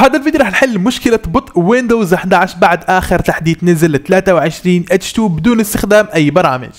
في هذا الفيديو رح نحل مشكلة بطء ويندوز 11 بعد آخر تحديث نزل 23 H2 بدون استخدام أي برامج.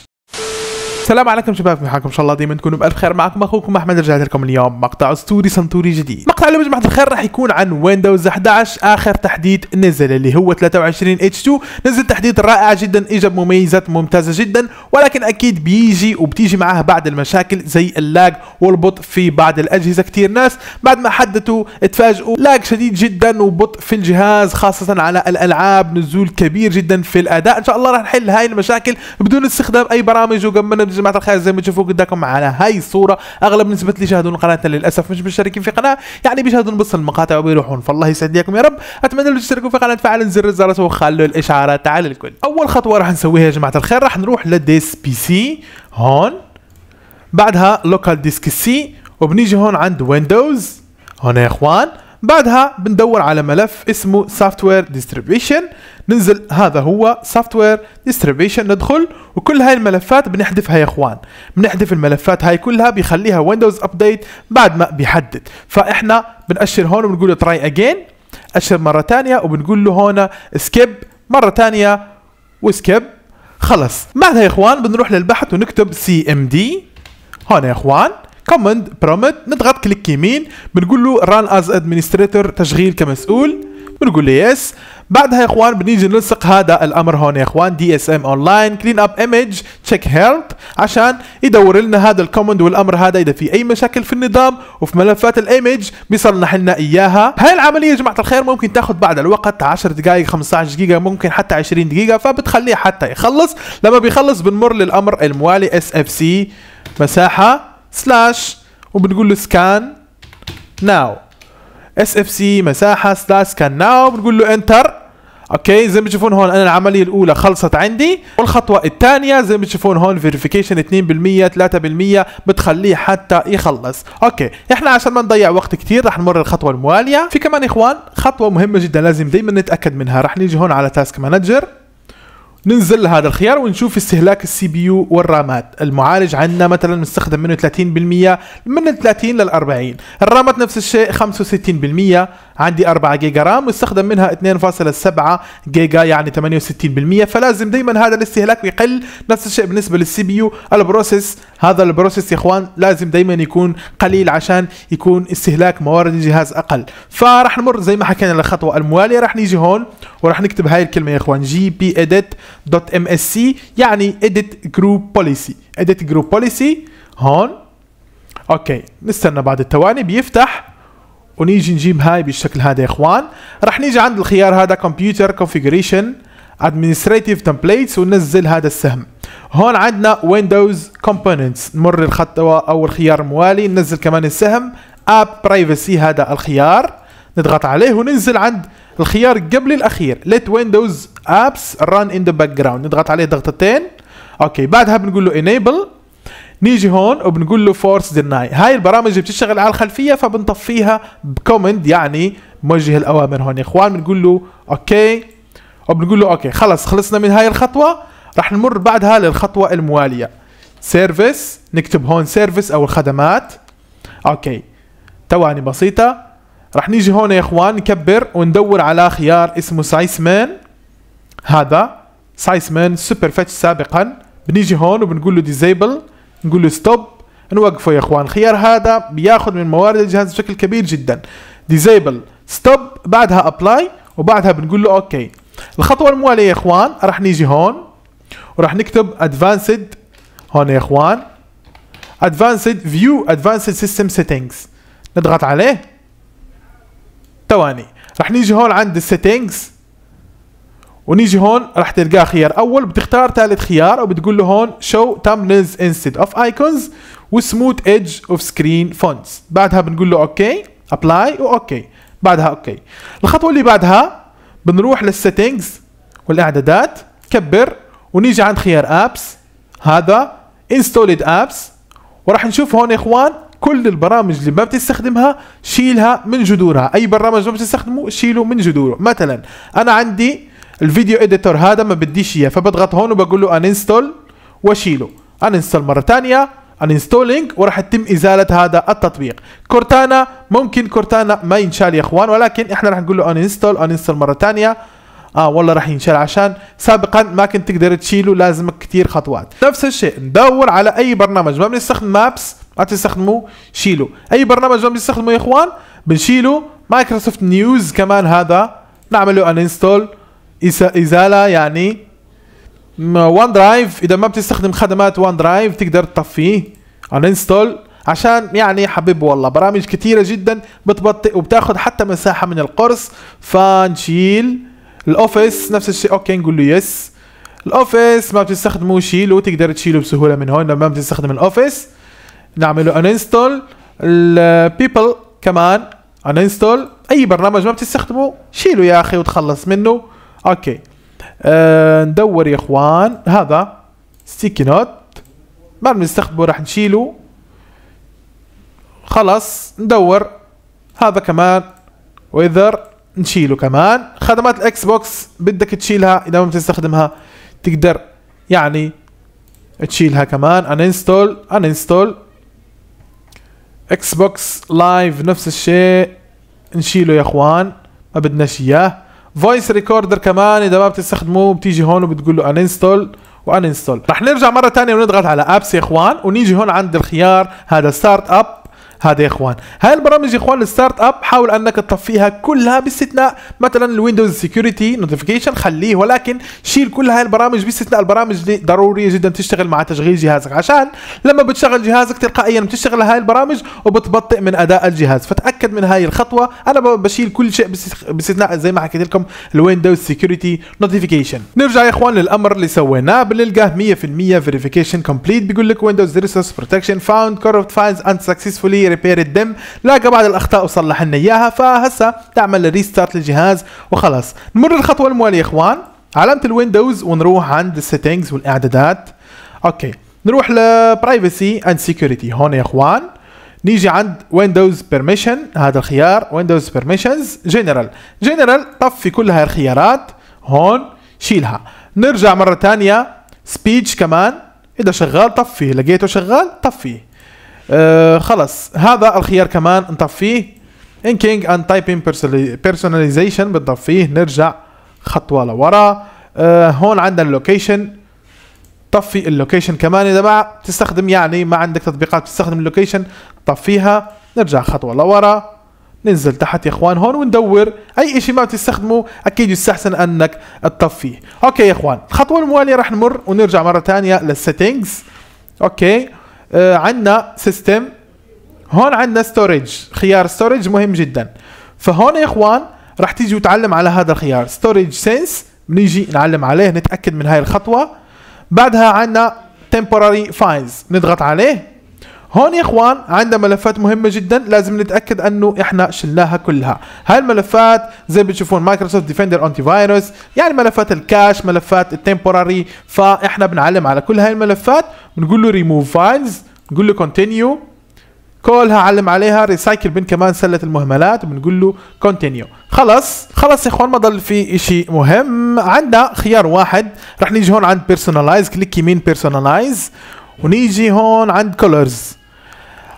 السلام عليكم شباب معكم إن شاء الله دائما تكونوا بألف خير. معكم أخوكم أحمد رجعت لكم اليوم مقطع أسطوري سنتوري جديد. مقطع اليوم يا جماعة الخير راح يكون عن ويندوز 11 آخر تحديث نزل اللي هو 23 H2 نزل تحديث رائع جدا اجى مميزات ممتازة جدا ولكن أكيد بيجي وبتيجي معها بعض المشاكل زي ال lag والبطء في بعض الأجهزة. كثير ناس بعد ما حدثوا اتفاجئوا lag شديد جدا وبطء في الجهاز خاصة على الألعاب نزول كبير جدا في الأداء. إن شاء الله راح نحل هاي المشاكل بدون استخدام أي برامج وقبلنا جماعة الخير زي ما تشوفوا قدامكم على هاي الصورة أغلب نسبة اللي يشاهدون قناتنا للأسف مش مشتركين في قناة يعني بيشاهدون بس المقاطع وبيروحون. فالله يسعد اياكم يا رب. أتمنى لو تشتركوا في قناة فعلا زر الجرس وخلوا الاشعارات على الكل. أول خطوة راح نسويها يا جماعة الخير راح نروح ل This PC هون بعدها Local Disk C وبنيجي هون عند ويندوز هون يا إخوان. بعدها بندور على ملف اسمه Software Distribution ننزل هذا هو Software Distribution ندخل وكل هاي الملفات بنحذفها يا إخوان. بنحذف الملفات هاي كلها بيخليها Windows Update بعد ما بيحدث. فإحنا بنأشر هون وبنقول له try again أشر مرة ثانية وبنقول له هون skip مرة ثانية و skip خلص. بعدها يا إخوان بنروح للبحث ونكتب CMD هون يا إخوان. Command Prompt نضغط click يمين بنقول له run as administrator تشغيل كمسؤول. بنقول له yes بعدها يا إخوان بنيجي نلصق هذا الأمر هون يا إخوان DISM online cleanup image check health عشان يدور لنا هذا ال command والأمر هذا إذا في أي مشاكل في النظام وفي ملفات ال image بيصلح لنا إياها. هاي العملية يا جماعة الخير ممكن تاخذ بعد الوقت 10 دقائق 15 دقيقة ممكن حتى 20 دقيقة فبتخليه حتى يخلص. لما بيخلص بنمر للأمر الموالي SFC مساحة. slash وبنقول له scan now SFC مساحة slash scan now بنقول له enter okay زي ما تشوفون هون أنا العملية الأولى خلصت عندي. والخطوة الثانية زي ما تشوفون هون verification 2% 3% بتخليه حتى يخلص. okay إحنا عشان ما نضيع وقت كثير رح نمر الخطوة الموالية. في كمان إخوان خطوة مهمة جدا لازم دائما نتأكد منها. رح نيجي هون على Task Manager ننزل هذا الخيار ونشوف استهلاك ال CPU والرامات. المعالج عندنا مثلا مستخدم منه 30% من ال 30 لل 40 الرامات نفس الشيء 65% عندي 4 giga RAM مستخدم منها 2.7 جيجا يعني 68% فلازم دائما هذا الاستهلاك يقل نفس الشيء بالنسبة لل CPU. ال process هذا ال process يا إخوان لازم دائما يكون قليل عشان يكون استهلاك موارد الجهاز أقل. فراح نمر زي ما حكينا للخطوة الموالية راح نيجي هون وراح نكتب هاي الكلمة يا إخوان جي بي اديت دوت ام اس سي يعني edit group policy edit group policy هون. okay نستنى بعد الثواني بيفتح. ونيجي نجيب هاي بالشكل هذا يا إخوان. راح نيجي عند الخيار هذا Computer Configuration Administrative Templates وننزل هذا السهم. هون عندنا Windows Components نمر الخطوه أو الخيار الموالي ننزل كمان السهم. App Privacy هذا الخيار. نضغط عليه وننزل عند الخيار قبل الأخير. Let windows apps run in the background. نضغط عليه ضغطتين. okay بعدها بنقول له enable. نيجي هون وبنقول له force deny هاي البرامج اللي بتشتغل على الخلفية فبنطفيها ب command يعني موجه الأوامر هون. يا إخوان بنقول له okay وبنقول له okay خلص خلصنا من هاي الخطوة. راح نمر بعدها للخطوه الموالية. services نكتب هون services أو الخدمات. okay ثواني بسيطة. راح نيجي هون يا إخوان نكبر وندور على خيار اسمه SysMain هذا SysMain Superfetch سابقا. بنيجي هون وبنقول له disable نقول له stop نوقفه يا إخوان. الخيار هذا بياخذ من موارد الجهاز بشكل كبير جدا. disable stop بعدها apply وبعدها بنقول له okay الخطوة الموالية يا إخوان راح نيجي هون. وراح نكتب advanced هون يا إخوان. advanced view advanced system settings نضغط عليه. ثواني. راح نيجي هون عند ال settings ونيجي هون راح تلقاه خيار أول بتختار ثالث خيار وبتقول له هون show thumbnails instead of icons و smooth edges of screen fonts بعدها بنقول له okay apply و okay بعدها okay الخطوة اللي بعدها بنروح لل settings والإعدادات كبر ونيجي عند خيار apps هذا installed apps وراح نشوف هون يا إخوان كل البرامج اللي ما بتستخدمها شيلها من جذورها. أي برنامج ما بتستخدمه شيله من جذوره. مثلا أنا عندي ال video editor هذا ما بديش إياه فبضغط هون وبقول له uninstall واشيله uninstall مرة ثانية uninstalling وراح يتم إزالة هذا التطبيق. كورتانا ممكن كورتانا ما ينشال يا إخوان ولكن إحنا راح نقول له uninstall uninstall مرة ثانية. آه والله راح ينشال عشان سابقا ما كنت تقدر تشيله لازمك كثير خطوات. نفس الشيء ندور على أي برنامج. ما بنستخدم Maps ما تستخدموه شيله أي برنامج ما بنستخدمه يا إخوان؟ بنشيله. Microsoft News كمان هذا نعمل له uninstall إزالة يعني OneDrive إذا ما بتستخدم خدمات OneDrive تقدر تطفيه uninstall عشان يعني حبيب والله برامج كثيرة جدا بتبطئ وبتاخذ حتى مساحة من القرص. فنشيل ال Office نفس الشيء okay نقول له yes ال Office ما بتستخدمه شيله تقدر تشيله بسهولة من هون لما بتستخدم ال Office. نعمل له uninstall ال People كمان uninstall أي برنامج ما بتستخدمه شيله يا أخي وتخلص منه. okay آه ندور يا إخوان. هذا Sticky Notes ما بنستخدمه راح نشيله. خلاص ندور. هذا كمان. Weather نشيله كمان. خدمات ال Xbox بدك تشيلها. إذا ما بتستخدمها تقدر يعني تشيلها كمان. uninstall uninstall Xbox Live نفس الشيء. نشيله يا إخوان. ما بدناش إياه. voice recorder كمان إذا ما بتستخدموه بتيجي هون وبتقول له uninstall و uninstall رح نرجع مرة ثانية ونضغط على apps يا إخوان ونيجي هون عند الخيار هذا startup هذا يا إخوان. هاي البرامج يا إخوان ال startup حاول أنك تطفيها كلها باستثناء؟ مثلا ال Windows Security notification خليه ولكن شيل كل هاي البرامج باستثناء البرامج اللي ضرورية جدا تشتغل مع تشغيل جهازك. عشان لما بتشغل جهازك تلقائيا بتشتغل هاي البرامج وبتبطئ من أداء الجهاز. فتأكد من هاي الخطوة. أنا بشيل كل شيء باستثناء زي ما حكيت لكم ال Windows Security notification نرجع يا إخوان للأمر اللي سويناه. بنلقاه 100% verification complete بيقول لك Windows Resource Protection found corrupt files and successfully repaired them لاقى بعض الأخطاء وصلح لنا إياها فهسه تعمل restart للجهاز وخلاص. نمر الخطوة الموالية يا إخوان. علامة الويندوز ونروح عند ال settings والإعدادات. okay. نروح ل privacy and security هون يا إخوان. نيجي عند Windows permission هذا الخيار. Windows permissions general general طفي كل هاي الخيارات. هون شيلها. نرجع مرة ثانية speech كمان. إذا شغال طفيه لقيته شغال طفيه آه خلص. هذا الخيار كمان نطفيه. inking and typing personalization بنطفيه. نرجع خطوة لورا. آه هون عندنا ال location طفي ال location كمان اذا ما تستخدم يعني ما عندك تطبيقات تستخدم ال location طفيها. نرجع خطوة لورا. ننزل تحت يا إخوان. هون وندور. أي شيء ما بتستخدمه أكيد يستحسن أنك تطفيه. okay يا إخوان. الخطوة الموالية راح نمر ونرجع مرة ثانية لل settings okay. آه عندنا system هون عندنا storage خيار storage مهم جدا. فهون يا إخوان راح تيجي وتعلم على هذا الخيار. storage sense بنيجي نعلم عليه نتأكد من هاي الخطوة. بعدها عندنا temporary files نضغط عليه. هون يا إخوان عندنا ملفات مهمة جدا لازم نتأكد أنه إحنا شلناها كلها. هاي الملفات زي بتشوفون Microsoft Defender antivirus يعني ملفات ال cache ملفات ال temporary فإحنا بنعلم على كل هاي الملفات بنقول له ريموف فايلز نقول له continue كلها علم عليها recycle bin كمان سلة المهملات وبنقول له continue خلص خلص يا إخوان ما ضل في شيء مهم. عندنا خيار واحد رح نيجي هون عند personalize كليك يمين personalize ونيجي هون عند colors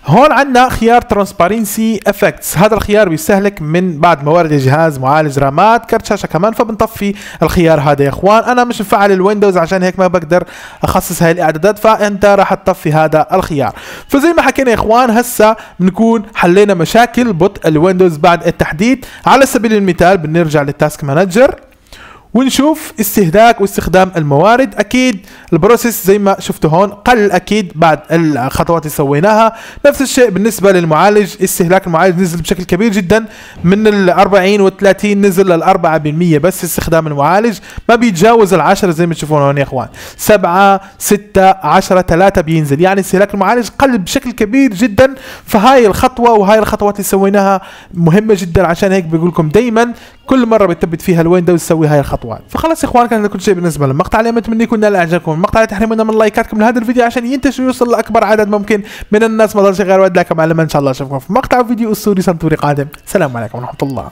هون عندنا خيار transparency effects هذا الخيار بيستهلك من بعد موارد الجهاز معالج رامات كرت شاشة كمان فبنطفي الخيار هذا. يا إخوان أنا مش مفعل الويندوز عشان هيك ما بقدر أخصص هاي الإعدادات فأنت راح تطفي هذا الخيار. فزي ما حكينا يا إخوان هسا بنكون حلينا مشاكل بطء الويندوز بعد التحديث على سبيل المثال بنرجع لل task manager ونشوف استهلاك واستخدام الموارد. أكيد ال processes زي ما شفتوا هون قل أكيد بعد الخطوات اللي سويناها. نفس الشيء بالنسبة للمعالج استهلاك المعالج نزل بشكل كبير جدا. من ال 40 و 30 نزل لل 4% بس استخدام المعالج. ما بيتجاوز ال 10 زي ما تشوفون هون يا إخوان. 7 6 10 3 بينزل. يعني استهلاك المعالج قل بشكل كبير جدا. فهاي الخطوة وهاي الخطوات اللي سويناها مهمة جدا. عشان هيك بقول لكم دائما كل مرة بتثبت فيها الويندوز تسوي هاي الخطوات فخلص يا إخوان كان كل شيء بالنسبة للمقطع اليوم اتمنى يكون نال اعجابكم المقطع تحرمونا من لايكاتكم لهذا الفيديو عشان ينتشر ويوصل لأكبر عدد ممكن من الناس. ما ضل غير ود على إن شاء الله أشوفكم في مقطع فيديو أسطوري سنتوري قادم. السلام عليكم ورحمة الله.